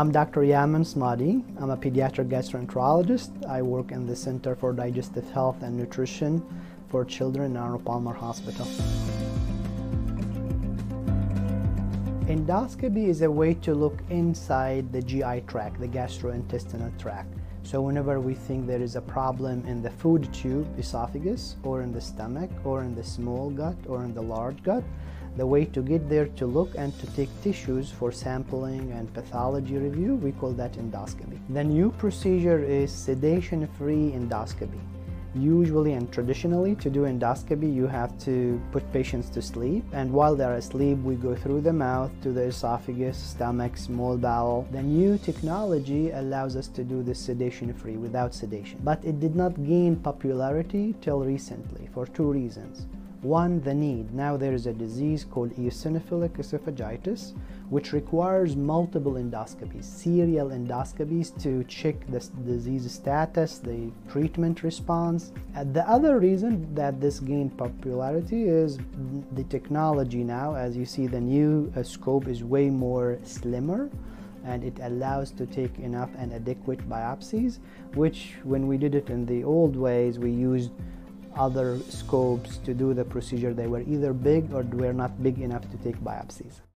I'm Dr. Yamen Smadi. I'm a pediatric gastroenterologist. I work in the Center for Digestive Health and Nutrition for Children in Arnold Palmer Hospital. Endoscopy is a way to look inside the GI tract, the gastrointestinal tract. So whenever we think there is a problem in the food tube, esophagus, or in the stomach, or in the small gut, or in the large gut, the way to get there to look and to take tissues for sampling and pathology review, we call that endoscopy. The new procedure is sedation-free endoscopy. Usually and traditionally to do endoscopy you have to put patients to sleep and while they're asleep we go through the mouth to the esophagus, stomach, small bowel. The new technology allows us to do this sedation free without sedation. But it did not gain popularity till recently for two reasons. One, the need. Now there is a disease called eosinophilic esophagitis, which requires multiple endoscopies, serial endoscopies to check the disease status, the treatment response. And the other reason that this gained popularity is the technology now. As you see, the new uh, scope is way more slimmer and it allows to take enough and adequate biopsies, which when we did it in the old ways, we used other scopes to do the procedure. They were either big or were not big enough to take biopsies.